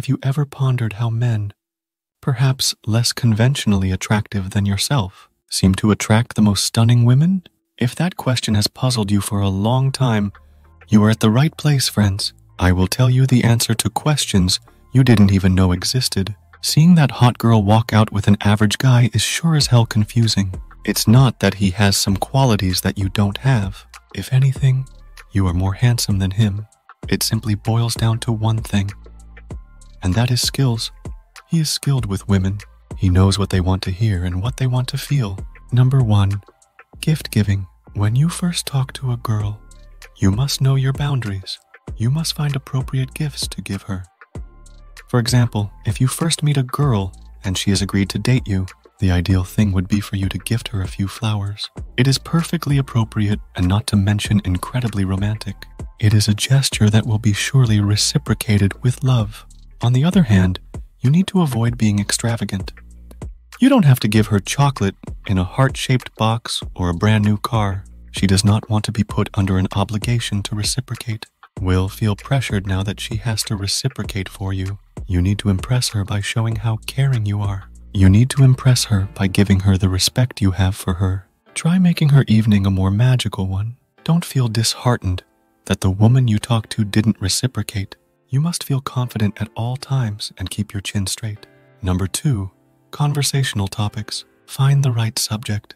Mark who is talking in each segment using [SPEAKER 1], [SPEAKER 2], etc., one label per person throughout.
[SPEAKER 1] Have you ever pondered how men, perhaps less conventionally attractive than yourself, seem to attract the most stunning women? If that question has puzzled you for a long time, you are at the right place, friends. I will tell you the answer to questions you didn't even know existed. Seeing that hot girl walk out with an average guy is sure as hell confusing. It's not that he has some qualities that you don't have. If anything, you are more handsome than him. It simply boils down to one thing, and that is skills. He is skilled with women. He knows what they want to hear and what they want to feel. Number one, gift giving. When you first talk to a girl, you must know your boundaries. You must find appropriate gifts to give her. For example, if you first meet a girl and she has agreed to date you, the ideal thing would be for you to gift her a few flowers. It is perfectly appropriate and not to mention incredibly romantic. It is a gesture that will be surely reciprocated with love. On the other hand, you need to avoid being extravagant. You don't have to give her chocolate in a heart shaped box or a brand new car. She does not want to be put under an obligation to reciprocate. Will feel pressured now that she has to reciprocate for you. You need to impress her by showing how caring you are. You need to impress her by giving her the respect you have for her. Try making her evening a more magical one. Don't feel disheartened that the woman you talk to didn't reciprocate. You must feel confident at all times and keep your chin straight. Number two, conversational topics. Find the right subject.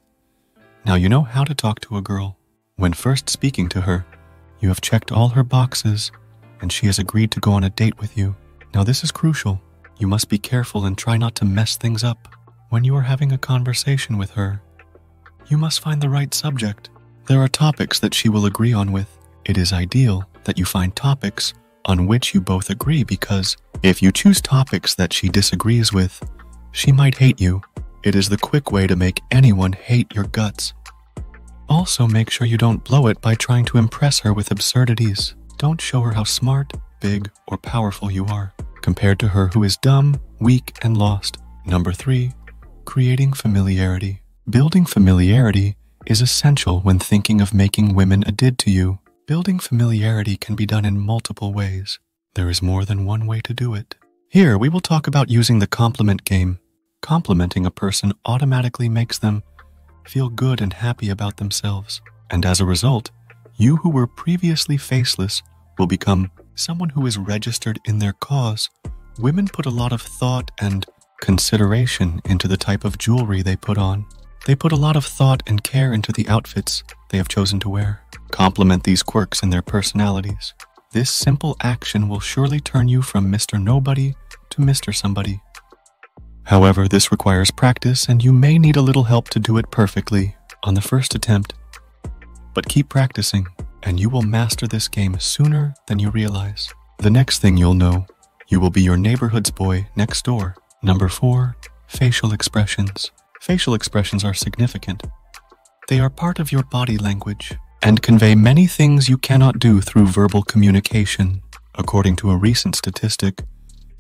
[SPEAKER 1] Now you know how to talk to a girl. When first speaking to her, you have checked all her boxes and she has agreed to go on a date with you. Now, this is crucial. You must be careful and try not to mess things up. When you are having a conversation with her, you must find the right subject. There are topics that she will agree on with. It is ideal that you find topics on which you both agree because if you choose topics that she disagrees with, she might hate you. It is the quick way to make anyone hate your guts. Also, make sure you don't blow it by trying to impress her with absurdities. Don't show her how smart, big, or powerful you are compared to her who is dumb, weak, and lost. Number three, creating familiarity. Building familiarity is essential when thinking of making women a did to you. Building familiarity can be done in multiple ways. There is more than one way to do it. Here, we will talk about using the compliment game. Complimenting a person automatically makes them feel good and happy about themselves. And as a result, you who were previously faceless will become someone who is registered in their cause, women put a lot of thought and consideration into the type of jewelry they put on. They put a lot of thought and care into the outfits they have chosen to wear. Complement these quirks in their personalities. This simple action will surely turn you from Mr. Nobody to Mr. Somebody. However, this requires practice and you may need a little help to do it perfectly on the first attempt. But keep practicing and you will master this game sooner than you realize. The next thing you'll know, you will be your neighborhood's boy next door. Number four, facial expressions. Facial expressions are significant. They are part of your body language and convey many things you cannot do through verbal communication. According to a recent statistic,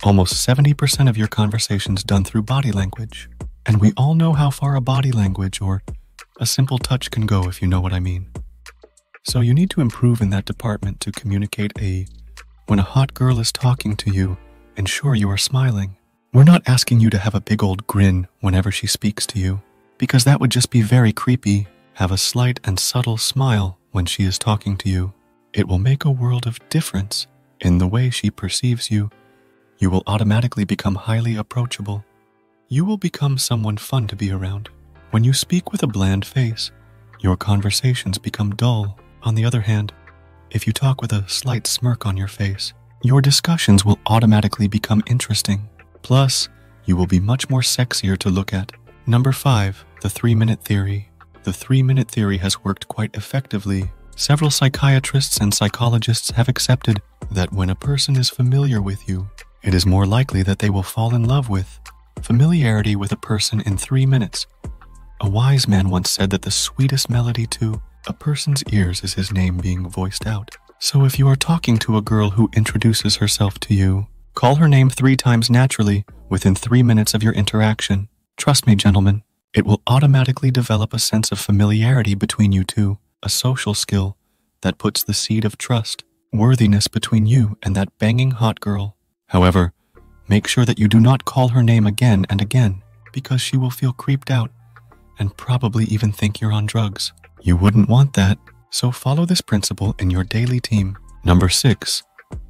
[SPEAKER 1] almost 70% of your conversations done through body language. And we all know how far a body language or a simple touch can go if you know what I mean. So you need to improve in that department to communicate a when a hot girl is talking to you, ensure you are smiling. We're not asking you to have a big old grin whenever she speaks to you, because that would just be very creepy. Have a slight and subtle smile when she is talking to you. It will make a world of difference in the way she perceives you. You will automatically become highly approachable. You will become someone fun to be around. When you speak with a bland face, your conversations become dull on the other hand, if you talk with a slight smirk on your face, your discussions will automatically become interesting. Plus, you will be much more sexier to look at. Number 5. The 3 Minute Theory. The 3 Minute Theory has worked quite effectively. Several psychiatrists and psychologists have accepted that when a person is familiar with you, it is more likely that they will fall in love with. Familiarity with a person in 3 minutes. A wise man once said that the sweetest melody to a person's ears is his name being voiced out. So if you are talking to a girl who introduces herself to you, call her name three times naturally within three minutes of your interaction. Trust me, gentlemen, it will automatically develop a sense of familiarity between you two, a social skill that puts the seed of trust, worthiness between you and that banging hot girl. However, Make sure that you do not call her name again and again because she will feel creeped out and probably even think you're on drugs. You wouldn't want that, so follow this principle in your daily team. Number six,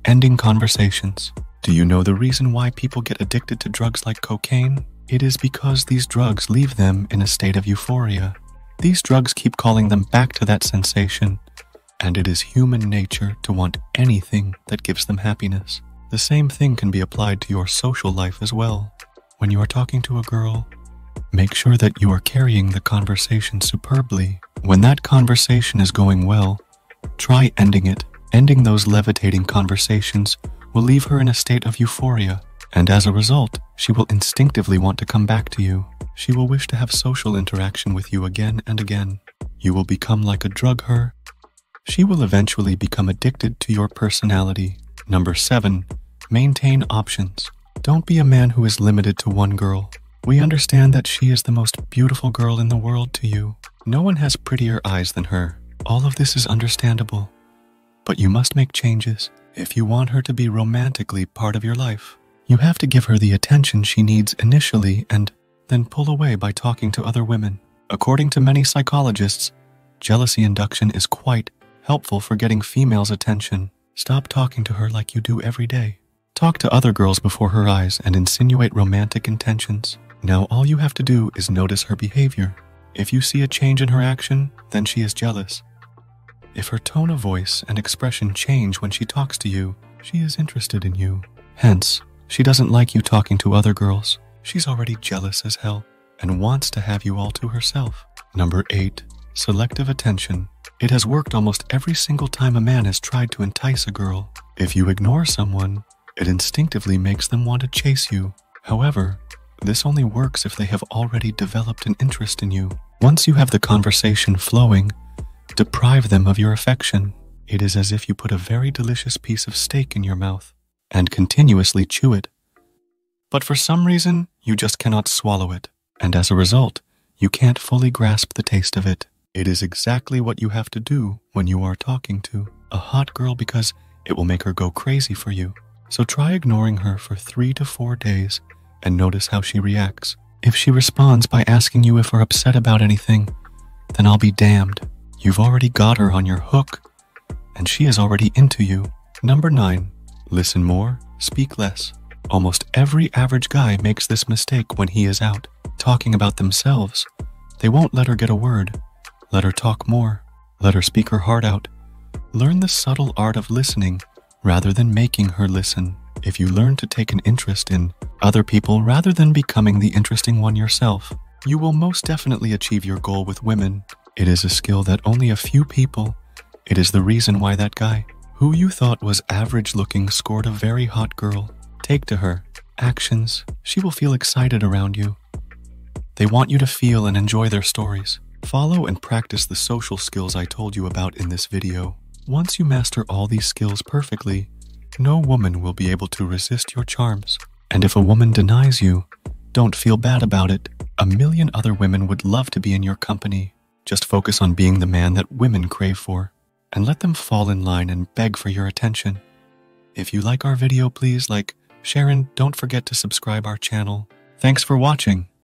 [SPEAKER 1] ending conversations. Do you know the reason why people get addicted to drugs like cocaine? It is because these drugs leave them in a state of euphoria. These drugs keep calling them back to that sensation, and it is human nature to want anything that gives them happiness. The same thing can be applied to your social life as well. When you are talking to a girl, make sure that you are carrying the conversation superbly. When that conversation is going well, try ending it. Ending those levitating conversations will leave her in a state of euphoria, and as a result, she will instinctively want to come back to you. She will wish to have social interaction with you again and again. You will become like a drug her. She will eventually become addicted to your personality. Number seven, maintain options. Don't be a man who is limited to one girl. We understand that she is the most beautiful girl in the world to you. No one has prettier eyes than her. All of this is understandable. But you must make changes if you want her to be romantically part of your life. You have to give her the attention she needs initially and then pull away by talking to other women. According to many psychologists, jealousy induction is quite helpful for getting females' attention. Stop talking to her like you do every day. Talk to other girls before her eyes and insinuate romantic intentions. Now all you have to do is notice her behavior. If you see a change in her action, then she is jealous. If her tone of voice and expression change when she talks to you, she is interested in you. Hence, she doesn't like you talking to other girls. She's already jealous as hell and wants to have you all to herself. Number 8. Selective attention. It has worked almost every single time a man has tried to entice a girl. If you ignore someone, it instinctively makes them want to chase you. However, this only works if they have already developed an interest in you. Once you have the conversation flowing, Deprive them of your affection. It is as if you put a very delicious piece of steak in your mouth and continuously chew it. But for some reason, you just cannot swallow it, and as a result, you can't fully grasp the taste of it. It is exactly what you have to do when you are talking to a hot girl because it will make her go crazy for you. So try ignoring her for three to four days and notice how she reacts. If she responds by asking you if we're upset about anything, then I'll be damned. You've already got her on your hook, and she is already into you. Number 9. Listen more, speak less. Almost every average guy makes this mistake when he is out, talking about themselves. They won't let her get a word. Let her talk more. Let her speak her heart out. Learn the subtle art of listening rather than making her listen. If you learn to take an interest in other people rather than becoming the interesting one yourself, you will most definitely achieve your goal with women it is a skill that only a few people. It is the reason why that guy, who you thought was average looking, scored a very hot girl. Take to her. Actions. She will feel excited around you. They want you to feel and enjoy their stories. Follow and practice the social skills I told you about in this video. Once you master all these skills perfectly, no woman will be able to resist your charms. And if a woman denies you, don't feel bad about it. A million other women would love to be in your company. Just focus on being the man that women crave for, and let them fall in line and beg for your attention. If you like our video, please like, share, and don't forget to subscribe our channel. Thanks for watching.